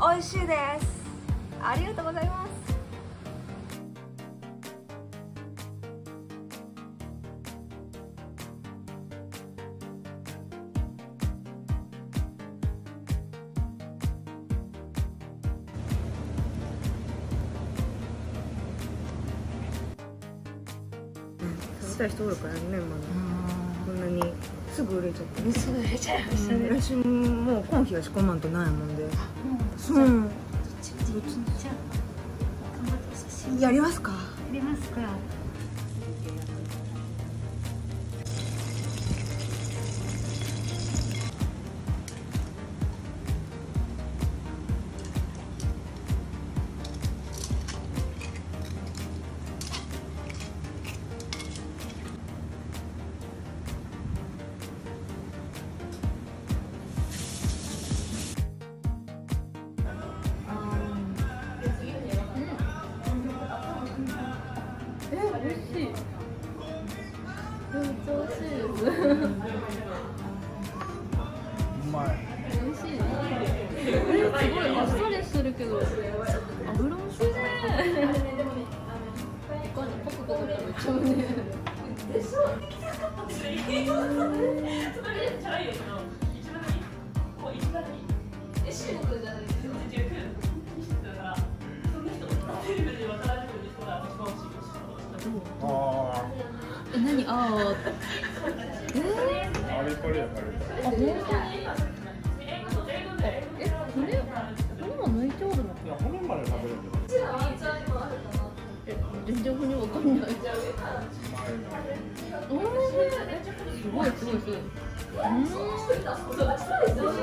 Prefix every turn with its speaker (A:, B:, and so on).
A: 美味しいです。ありがとうございます。
B: 食べたい人おるからねまだこん。なにすぐ売れちゃって
A: すぐ入れちゃいましたね、
B: 私もう今期は仕込まんとないもんで。
A: もう。
B: そう
A: じゃあ頑張ってお写真。
B: やりますか。
A: やりますか美味しい。めっちゃ美味しい。です。
C: うまい
A: 美味しい。え、すごいあっさりしてるけど、油もしい。ね。い。かにパクパク食べちゃうね。
C: あ
A: え、何？あーって。え
C: ああれこれや
A: あ、本当？に。え、これ、これも抜いておるの？
C: いや骨まで食べるけど
A: え、全然骨わかんない。おいしい。すごいすごいすごい。うーん。